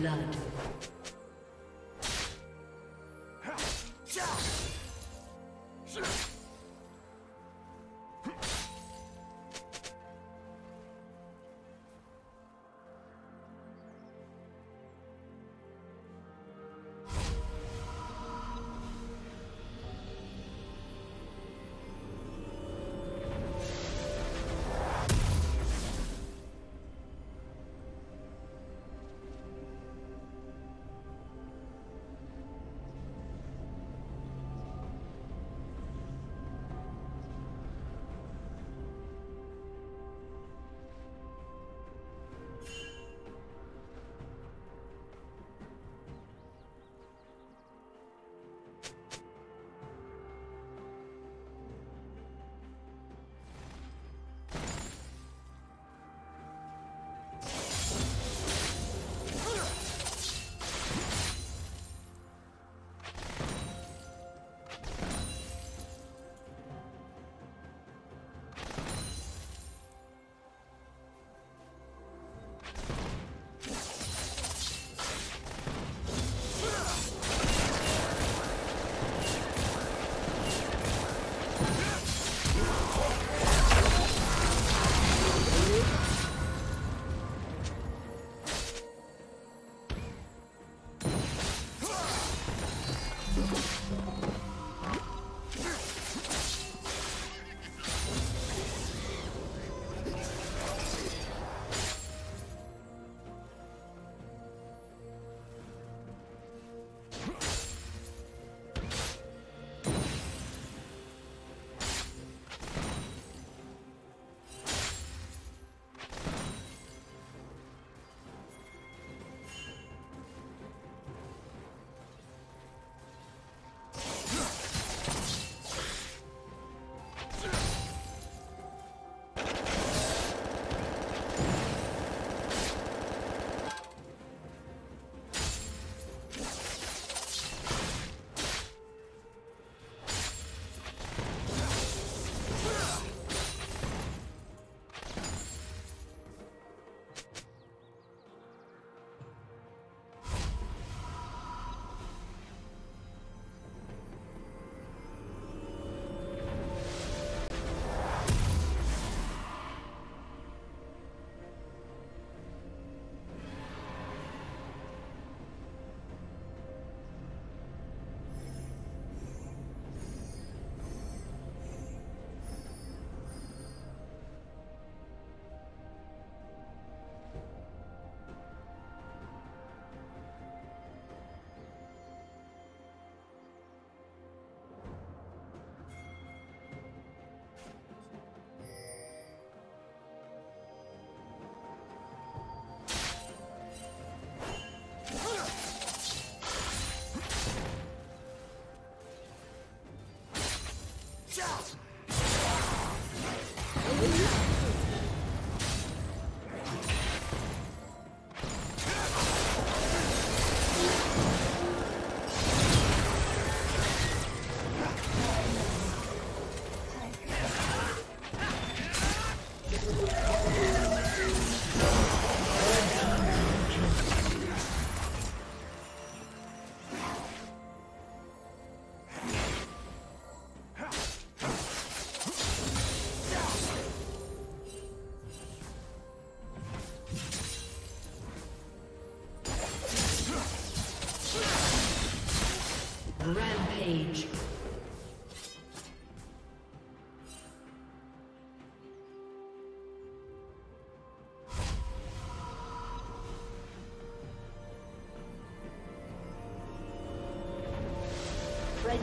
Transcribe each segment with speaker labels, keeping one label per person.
Speaker 1: blood.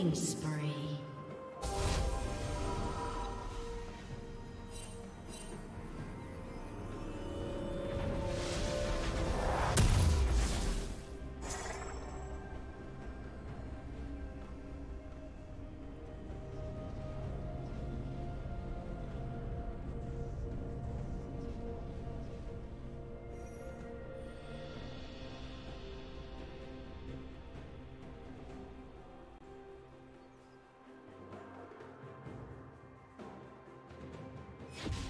Speaker 1: Killing spree. you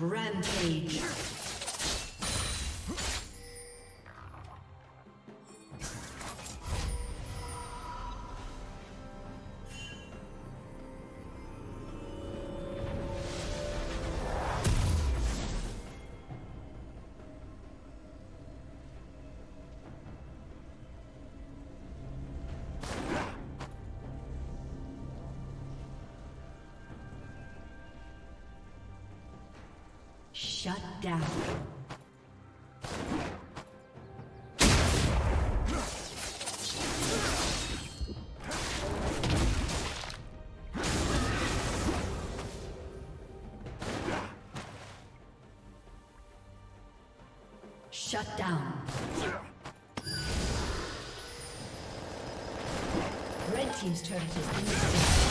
Speaker 1: Rampage. Shut down. Red Team's turret has been destroyed.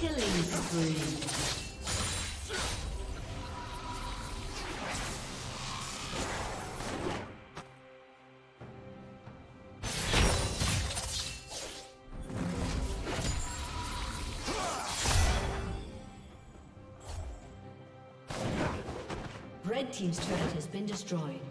Speaker 1: Killing spree. Destroyed.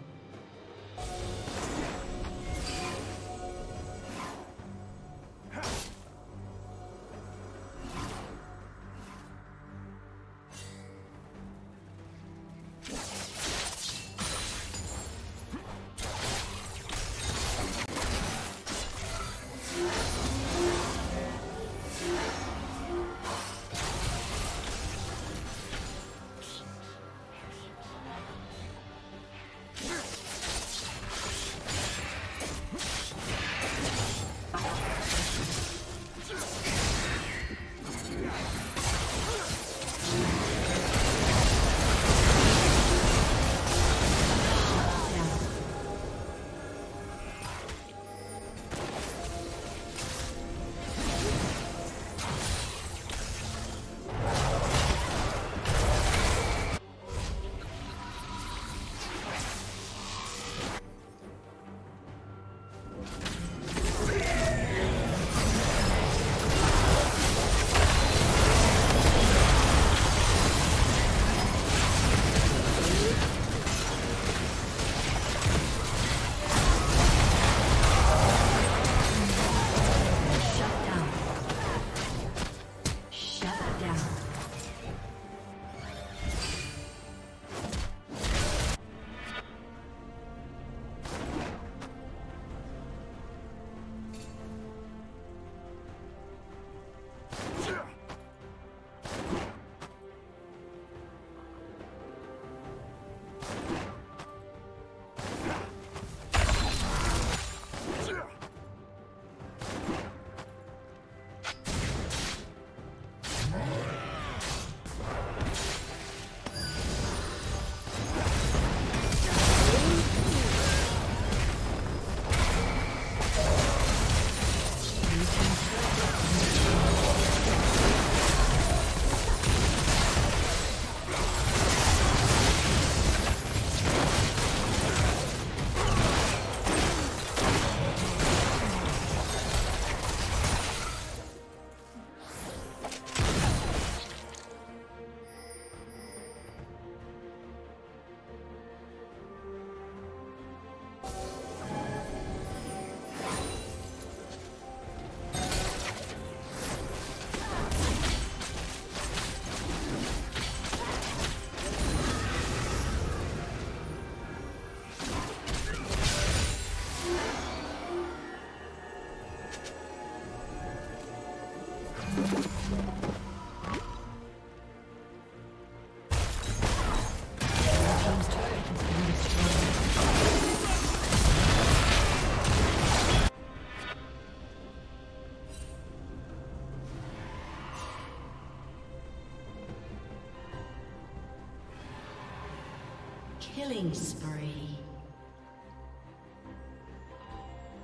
Speaker 1: Killing spree.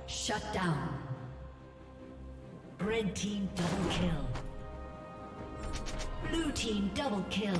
Speaker 1: Shut down. Red team double kill. Blue team double kill.